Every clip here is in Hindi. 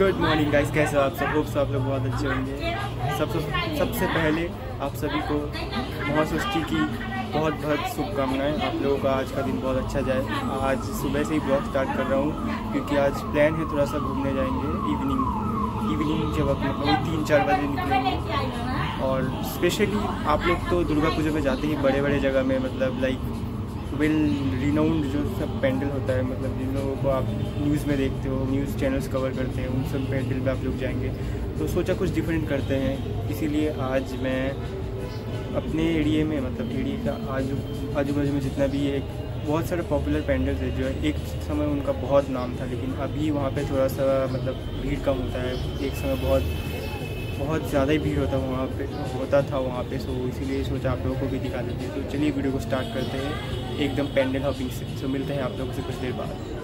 गुड मॉर्निंग गाइस कैसे हो आप सब? होप आप लोग बहुत अच्छे होंगे। सबसे सबसे पहले आप सभी को महाषष्ठी की बहुत बहुत शुभकामनाएँ। आप लोगों का आज का दिन बहुत अच्छा जाए। आज सुबह से ही ब्लॉग स्टार्ट कर रहा हूँ, क्योंकि आज प्लान है थोड़ा सा घूमने जाएँगे। इवनिंग इवनिंग के वक्त मतलब तीन चार बजे निकलेंगे। और स्पेशली आप लोग तो दुर्गा पूजा में जाते ही बड़े बड़े जगह में मतलब लाइक वेल रिनाउंड जो सब पैंडल होता है मतलब जिन लोगों को आप न्यूज़ में देखते हो न्यूज़ चैनल्स कवर करते हैं, उन सब पैंडल में आप लोग जाएँगे। तो सोचा कुछ डिफरेंट करते हैं। इसीलिए आज मैं अपने एरिए में मतलब एरिए का आजू आजू बाजू में जितना भी एक, बहुत सारे पॉपुलर पेंडल्स है, जो है एक समय उनका बहुत नाम था, लेकिन अभी वहाँ पे थोड़ा सा मतलब भीड़ कम होता है। एक समय बहुत बहुत ज़्यादा ही भीड़ होता वहाँ पे, होता था वहाँ पे सो इसीलिए सोचा आप लोगों को भी दिखा देते हैं। तो चलिए वीडियो को स्टार्ट करते हैं। एकदम पेंडल हॉपिंग से सो मिलते हैं आप लोगों से कुछ देर बाद।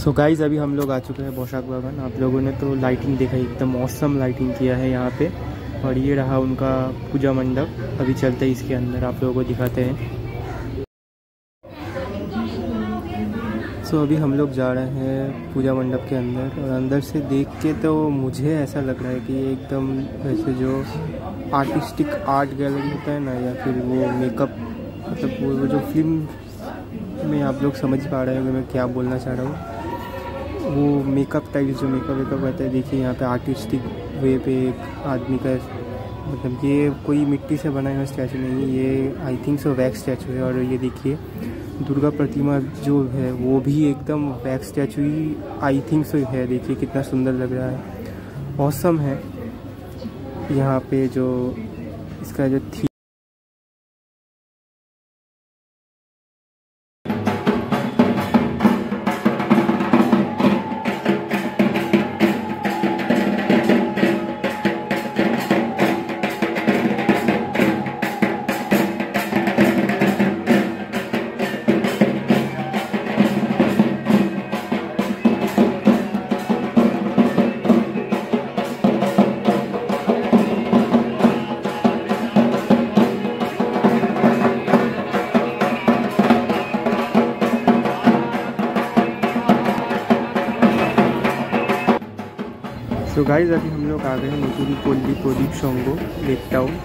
सो so गाइज़ अभी हम लोग आ चुके हैं पोशाक भवन। आप लोगों ने तो लाइटिंग देखा एकदम मौसम लाइटिंग किया है यहाँ पे। और ये रहा उनका पूजा मंडप। अभी चलते हैं इसके अंदर आप लोगों को दिखाते हैं। सो so, अभी हम लोग जा रहे हैं पूजा मंडप के अंदर। और अंदर से देख के तो मुझे ऐसा लग रहा है कि एकदम वैसे जो आर्टिस्टिक आर्ट गैलरी होता है ना या फिर वो मेकअप मतलब वो जो फ़िल्म में आप लोग समझ पा रहे होंगे मैं क्या बोलना चाह रहा हूँ। वो मेकअप टाइप जो मेकअप वेकअप रहता है, देखिए यहाँ पे आर्टिस्टिक वे पे एक आदमी का मतलब ये कोई मिट्टी से बना हुआ स्टैचू नहीं है ये I think so wax statue है। और ये देखिए, दुर्गा प्रतिमा जो है, वो भी एकदम वैक्स स्टैचू ही आई थिंक सो है। देखिए कितना सुंदर लग रहा है। मौसम है। यहाँ पे जो इसका जो थी तो गाइज़ अभी हम लोग आ गए हैं मसूरी कोल्ली प्रदीप शोंगो लेक टाउन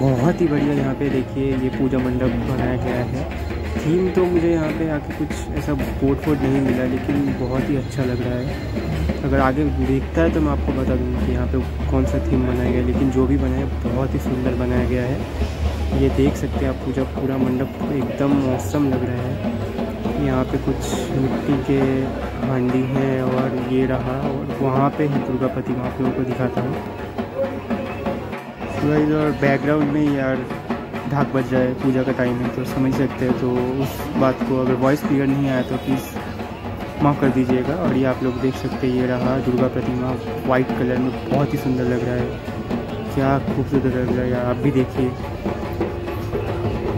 बहुत ही बढ़िया यहाँ पे देखिए, ये पूजा मंडप बनाया गया है। थीम तो मुझे यहाँ पे आके कुछ ऐसा बोर्ड वोट नहीं मिला, लेकिन बहुत ही अच्छा लग रहा है। अगर आगे देखता है तो मैं आपको बता दूँगी कि यहाँ पे कौन सा थीम बनाया गया लेकिन जो भी बनाया बहुत ही सुंदर बनाया गया है। ये देख सकते हैं आप पूजा, पूरा मंडप एकदम मौसम लग रहा है। यहाँ पे कुछ मिट्टी के हांडी है और ये रहा और वहाँ पे है दुर्गा प्रतिमा आप लोगों को दिखाता हूँ। सूरज और बैकग्राउंड में यार ढाक बज जाए पूजा का टाइम है तो समझ सकते हैं तो उस बात को अगर वॉइस क्लियर नहीं आया तो प्लीज़ माफ़ कर दीजिएगा। और ये आप लोग देख सकते हैं, ये रहा दुर्गा प्रतिमा वाइट कलर में बहुत ही सुंदर लग रहा है। क्या खूबसूरत लग रहा है यार, आप भी देखिए।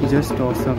Just awesome